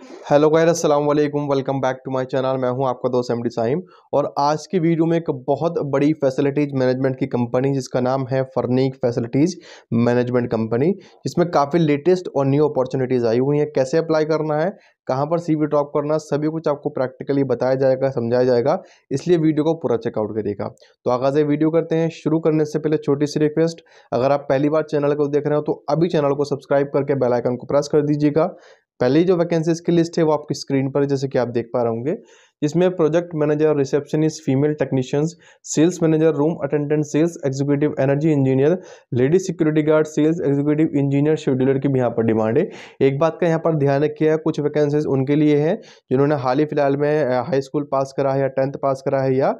Hello गैर अस्सलाम वालेकुम बैक टू माय चैनल मैं हूँ आपका दोस्त एमडी साइम और आज की वीडियो में एक बहुत बड़ी फैसिलिटीज़ मैनेजमेंट की कंपनी जिसका नाम है फर्नीक फैसिलिटीज़ मैनेजमेंट कंपनी जिसमें काफ़ी लेटेस्ट और न्यू अपॉर्चुनिटीज़ आई हुई हैं। कैसे अप्लाई करना है, कहाँ पर सी ड्रॉप करना सभी कुछ आपको प्रैक्टिकली बताया जाएगा, समझाया जाएगा। इसलिए वीडियो को पूरा चेकआउट करिएगा। तो आगाज़ वीडियो करते हैं। शुरू करने से पहले छोटी सी रिक्वेस्ट अगर आप पहली बार चैनल को देख रहे हो तो अभी चैनल को सब्सक्राइब करके बेल आइकन को प्रेस कर दीजिएगा। पहली जो वैकेंसीज की लिस्ट है वो आपकी स्क्रीन पर जैसे कि आप देख पा रहे होंगे। जिसमें project manager receptionist female technicians sales manager room attendant sales executive energy engineer ladies security guard sales executive engineer scheduler की भी यहाँ पर डिमांड है। एक बात का यहाँ पर ध्यान रखिए, कुछ वैकेंसीज उनके लिए हैं, जिन्होंने हाल ही फ़िलहाल में हाई स्कूल पास करा है या टेंथ पास करा है या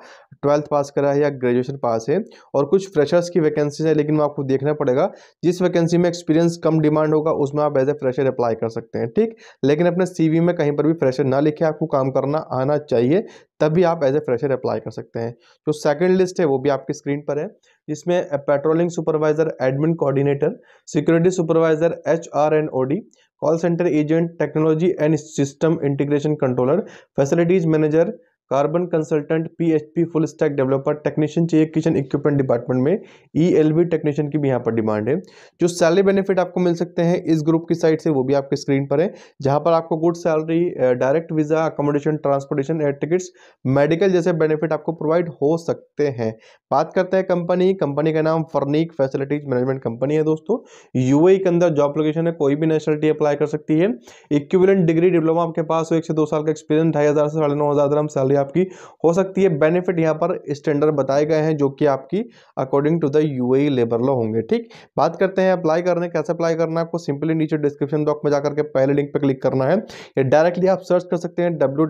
ट्वेल्थ पास करा है या ग्रेजुएशन पास है। और कुछ फ्रेशर्स की वैकेंसीज है, लेकिन आपको देखना पड़ेगा, जिस वैकेंसी में एक्सपीरियंस कम डिमांड होगा, उसमें आप एज ए फ्रेशर अप्लाई कर सकते हैं, ठीक? लेकिन अपने सीवी में कहीं पर भी फ्रेशर ना लिखे, आपको काम करना, आना चाहिए, तभी आप एज ए फ्रेशर अप्लाई कर सकते हैं। जो सेकंड लिस्ट है, वो भी आपकी स्क्रीन पर है, जिसमें patrolling supervisor admin coordinator security supervisor H R and O D call centre agent technology and system integration controller facilities manager carbon consultant PHP full stack developer technician चाहिए kitchen equipment department में। ELV e technician की भी यहाँ पर demand है। जो salary benefit आपको मिल सकते हैं इस ग्रुप की साइड से, वो भी आपके स्क्रीन पर है। जहाँ पर आपको good salary direct visa accommodation transportation air tickets medical जैसे बेनिफिट आपको प्रोवाइड हो सकते हैं। बात करते हैं कंपनी कंपनी का नाम फर्नीक फैसिलिटीज़ मैनेजमेंट कंपनी है दोस्तों। यूएई के अंदर जॉब लोकेशन है, कोई भी नेशनलिटी अप्लाई कर सकती है। इक्विवेलेंट डिग्री डिप्लोमा आपके पास हो, एक से दो साल का एक्सपीरियंस ढाई हज़ार से साढ़े नौ हज़ार सैलरी आपकी हो सकती है। बेनिफिट यहाँ पर स्टैंडर्ड बताए गए हैं, जो कि आपकी according to the UAE labour law होंगे। ठीक? बात करते हैं अप्लाई करने, कैसे अप्लाई करना है, आपको सिंपली नीचे डिस्क्रिप्शन बॉक्स में जाकर के पहले लिंक पर क्लिक करना है। या डायरेक्टली आप सर्च कर सकते हैं डब्ल्यू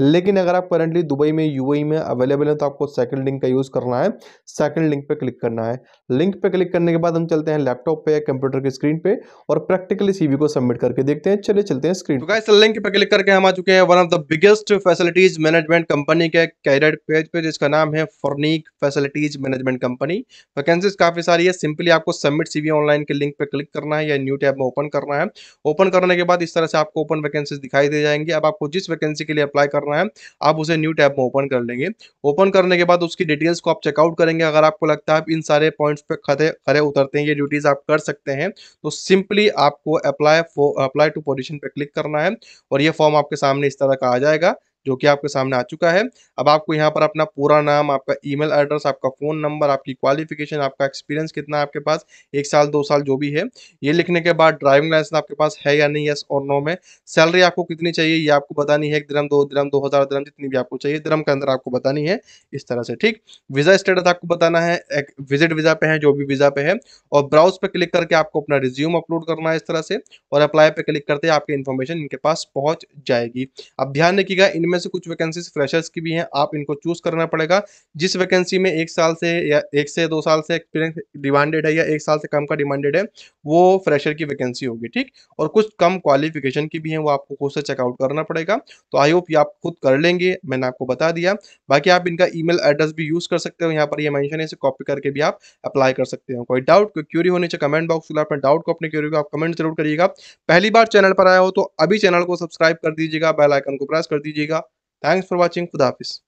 लेकिन अगर आप करंटली दुबई में यू में अवेलेबल है तो आपको सेकंड लिंक का यूज़ करना है। सेकंड लिंक पे क्लिक करना है। लिंक पे क्लिक करने के बाद हम चलते हैं लैपटॉप पे या कंप्यूटर की स्क्रीन पे और प्रैक्टिकली सीवी को सबमिट करके देखते हैं। चले चलते हैं स्क्रीन तो लिंक पे क्लिक करके हम आ चुके हैं। One of the biggest facilities management company के कैरियर पेज पे, जिसका नाम है Farnek facilities management company vacancies काफ़ी सारी है। सिंपली आपको सबमिट सीवी ऑनलाइन के लिंक पे क्लिक करना है या न्यू टैब में ओपन करना है। ओपन करने के बाद इस तरह से आपको ओपन वैकेंसीज दिखाई दे जाएँगे। अब आपको जिस वैकेंसी के लिए अप्लाई करना है, आप उसे न्यू टैब में ओपन कर लेंगे। ओपन करने के बाद उसकी डिटेल्स को आप चेकआउट करेंगे। अगर आपको लगता है इन सारे पॉइंट्स पे खड़े खड़े उतरते हैं, ये ड्यूटीज़ आप कर सकते हैं तो सिंपली आपको अप्लाई अप्लाई टू पोजिशन पे क्लिक करना है। और ये फॉर्म आपके सामने इस तरह का आ जाएगा। जो कि आपके सामने आ चुका है। अब आपको यहाँ पर अपना पूरा नाम, आपका ईमेल एड्रेस, आपका फ़ोन नंबर, आपकी क्वालिफिकेशन, आपका एक्सपीरियंस कितना आपके पास, एक साल, दो साल जो भी है, ये लिखने के बाद ड्राइविंग लाइसेंस आपके पास है या नहीं यस और नो में, सैलरी आपको कितनी चाहिए, ये आपको बतानी है, एक दिरम दो दिरम दो हज़ार जितनी भी आपको चाहिए दिरम के अंदर आपको बतानी है, इस तरह से, ठीक? वीज़ा स्टेटस आपको बताना है, एक विज़िट वीज़ा पे है, जो भी वीज़ा पे है, और ब्राउज पे क्लिक करके आपको अपना रिज्यूम अपलोड करना है इस तरह से, और अप्लाई पे क्लिक करते आपकी इन्फॉर्मेशन इनके पास पहुँच जाएगी। अब ध्यान रखिएगा, इनमें से कुछ वैकेंसीज फ्रेशर्स की भी हैं, आप इनको चूज़ करना पड़ेगा। जिस वैकेंसी में एक साल से या एक से दो साल से एक्सपीरियंस डिमांडेड है या एक साल से कम का डिमांडेड है, वो फ्रेशर की वैकेंसी होगी, ठीक? और कुछ कम क्वालिफिकेशन की भी है, वो आपको खुद से चेकआउट करना पड़ेगा। तो आई होप ये आप खुद कर लेंगे, मैंने आपको बता दिया। बाकी आप इनका ईमेल एड्रेस भी यूज़ कर सकते हो, यहाँ पर ये मेंशन है, इसे कॉपी करके भी आप अप्लाई कर सकते हो, कोई डाउट कोई क्यूरी होने चाहिए कमेंट बॉक्स में अपने डाउट को, अपने क्यूरी को आप कमेंट ज़रूर करिएगा। पहली बार चैनल पर आया हो तो अभी चैनल को सब्सक्राइब कर दीजिएगा बेल आइकन को प्रेस कर दीजिएगा। Thanks for watching. Khuda Hafiz.